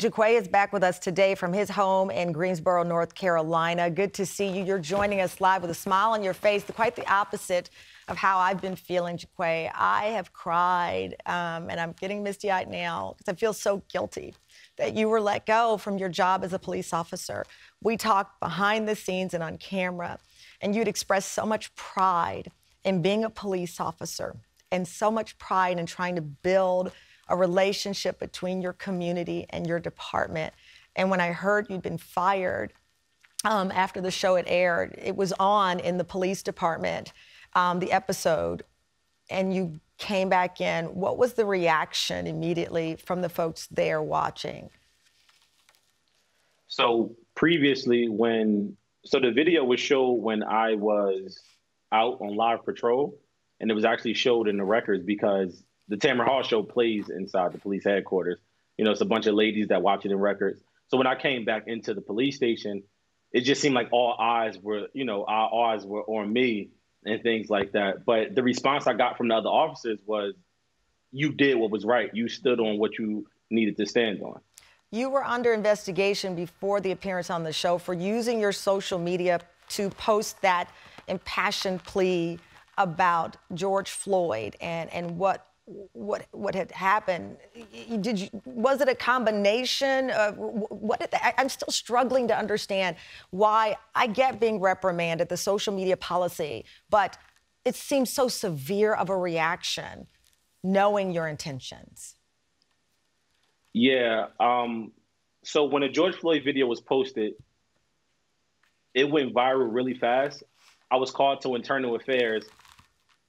Jaquay is back with us today from his home in Greensboro, North Carolina. Good to see you. You're joining us live with a smile on your face, quite the opposite of how I've been feeling, Jaquay. I have cried, um, and I'm getting misty eyed now because I feel so guilty that you were let go from your job as a police officer. We talked behind the scenes and on camera, and you'd expressed so much pride in being a police officer and so much pride in trying to build a relationship between your community and your department. And when I heard you'd been fired um, after the show had aired, it was on in the police department, um, the episode, and you came back in. What was the reaction immediately from the folks there watching? So previously, when so the video was showed when I was out on live patrol, and it was actually showed in the records because the Tamron Hall show plays inside the police headquarters. You know, it's a bunch of ladies that watch it in records. So when I came back into the police station, it just seemed like all eyes were, you know, our eyes were on me and things like that. But the response I got from the other officers was, you did what was right. You stood on what you needed to stand on. You were under investigation before the appearance on the show for using your social media to post that impassioned plea about George Floyd and, and what what what had happened? Did you was it a combination of what i'm still struggling to understand why i get being reprimanded the social media policy but it seems so severe of a reaction knowing your intentions. Yeah um, so when the george floyd video was posted it went viral really fast. I was called to internal affairs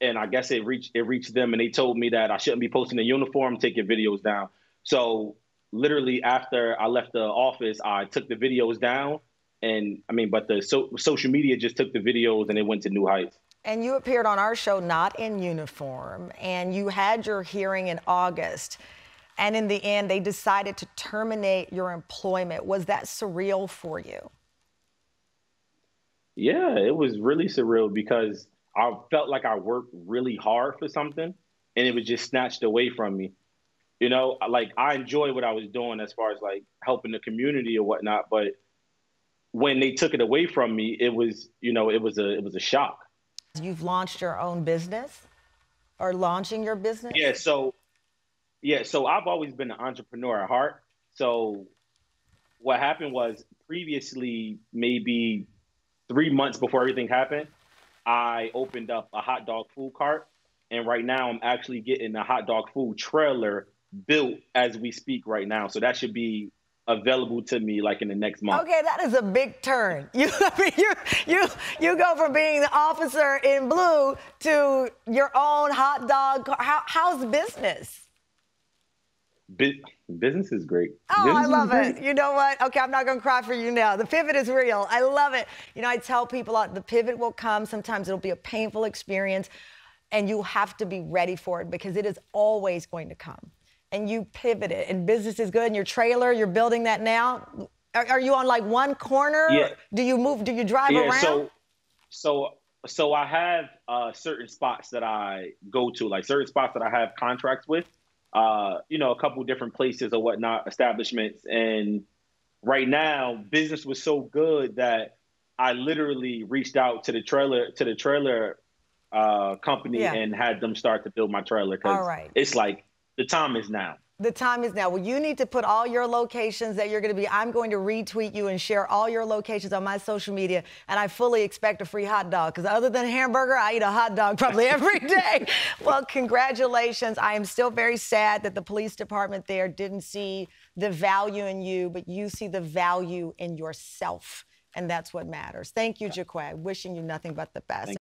and I guess it reached it reached them, and they told me that I shouldn't be posting a uniform, taking videos down. So literally after I left the office, I took the videos down, and I mean, but the so, social media just took the videos and it went to new heights. And you appeared on our show not in uniform, and you had your hearing in August. And in the end, they decided to terminate your employment. Was that surreal for you? Yeah, it was really surreal because I felt like I worked really hard for something and it was just snatched away from me. You know, like I enjoy what I was doing as far as like helping the community or whatnot, but when they took it away from me, it was, you know, it was a it was a shock. You've launched your own business or launching your business? Yeah, so yeah, so I've always been an entrepreneur at heart. So what happened was previously maybe 3 months before everything happened, I opened up a hot dog food cart, and right now I'm actually getting a hot dog food trailer built as we speak right now. So that should be available to me like in the next month. Okay, that is a big turn. You, I mean, you, you, you go from being the officer in blue to your own hot dog. How, how's business? business is great. Oh, business I love it. You know what? Okay, I'm not going to cry for you now. The pivot is real. I love it. You know, I tell people uh, the pivot will come. Sometimes it'll be a painful experience, and you have to be ready for it because it is always going to come. And you pivot it, and business is good. And your trailer, you're building that now. Are, are you on like one corner? Yeah. Do you move? Do you drive yeah, around? So, so, so I have uh, certain spots that I go to, like certain spots that I have contracts with uh, you know, a couple different places or whatnot, establishments. And right now, business was so good that I literally reached out to the trailer to the trailer uh, company yeah. and had them start to build my trailer because right. it's like the time is now. The time is now. Well, you need to put all your locations that you're going to be. I'm going to retweet you and share all your locations on my social media. And I fully expect a free hot dog because other than hamburger, I eat a hot dog probably every day. well, congratulations. I am still very sad that the police department there didn't see the value in you, but you see the value in yourself. And that's what matters. Thank you, Jaquay. Wishing you nothing but the best.